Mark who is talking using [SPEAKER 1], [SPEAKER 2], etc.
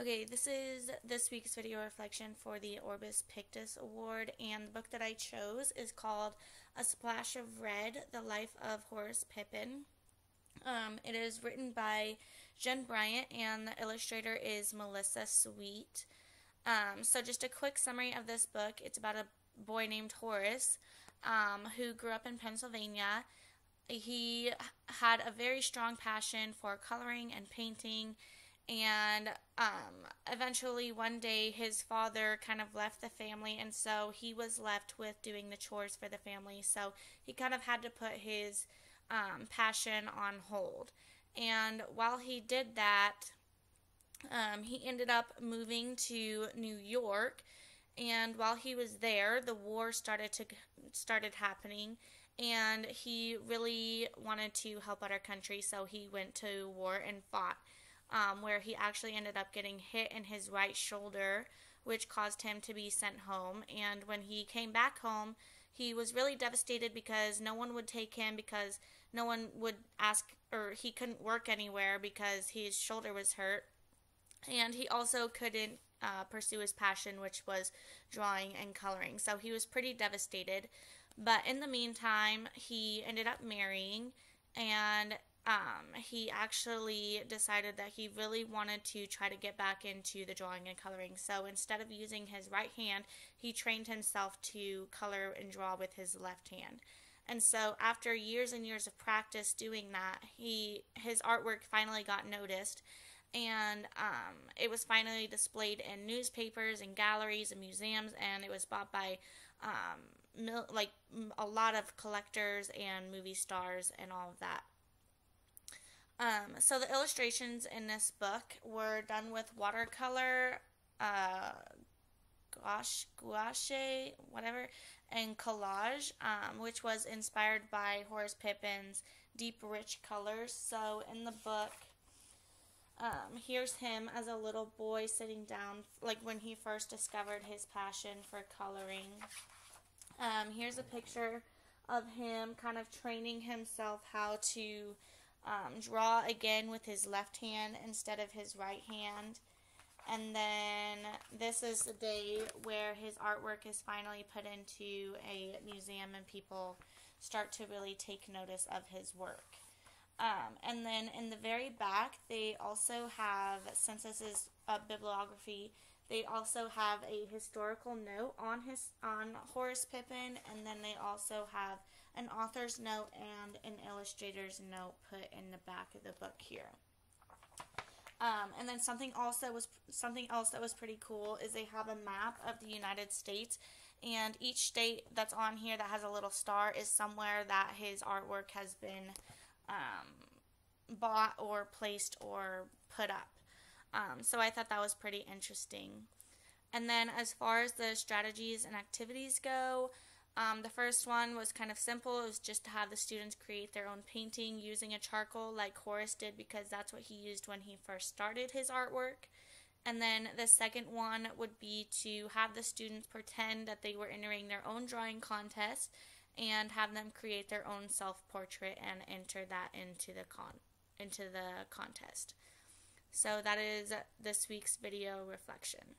[SPEAKER 1] Okay, this is this week's video reflection for the Orbis Pictus Award, and the book that I chose is called A Splash of Red The Life of Horace Pippin. Um, it is written by Jen Bryant, and the illustrator is Melissa Sweet. Um, so, just a quick summary of this book it's about a boy named Horace um, who grew up in Pennsylvania. He had a very strong passion for coloring and painting and um, eventually one day his father kind of left the family and so he was left with doing the chores for the family. So he kind of had to put his um, passion on hold. And while he did that um, he ended up moving to new york. And while he was there the war started to started happening. And he really wanted to help out our country so he went to war and fought um, where he actually ended up getting hit in his right shoulder, which caused him to be sent home. And when he came back home, he was really devastated because no one would take him because no one would ask or he couldn't work anywhere because his shoulder was hurt. And he also couldn't uh, pursue his passion, which was drawing and coloring. So he was pretty devastated. But in the meantime, he ended up marrying and um, he actually decided that he really wanted to try to get back into the drawing and coloring. So instead of using his right hand, he trained himself to color and draw with his left hand. And so after years and years of practice doing that, he his artwork finally got noticed and um, it was finally displayed in newspapers and galleries and museums and it was bought by um, mil- like a lot of collectors and movie stars and all of that um, so the illustrations in this book were done with watercolor, uh, gouache, gouache, whatever, and collage, um, which was inspired by Horace Pippin's deep, rich colors. So in the book, um, here's him as a little boy sitting down, like when he first discovered his passion for coloring. Um, here's a picture of him kind of training himself how to um, draw again with his left hand instead of his right hand. And then this is the day where his artwork is finally put into a museum and people start to really take notice of his work. Um, and then in the very back, they also have, since this is a bibliography, they also have a historical note on his on Horace Pippin, and then they also have an author's note and an illustrator's note put in the back of the book here. Um, and then something also was something else that was pretty cool is they have a map of the United States, and each state that's on here that has a little star is somewhere that his artwork has been um, bought or placed or put up. Um, so I thought that was pretty interesting. And then as far as the strategies and activities go, um, the first one was kind of simple. It was just to have the students create their own painting using a charcoal like Horace did because that's what he used when he first started his artwork. And then the second one would be to have the students pretend that they were entering their own drawing contest and have them create their own self-portrait and enter that into the con into the contest. So that is this week's video reflection.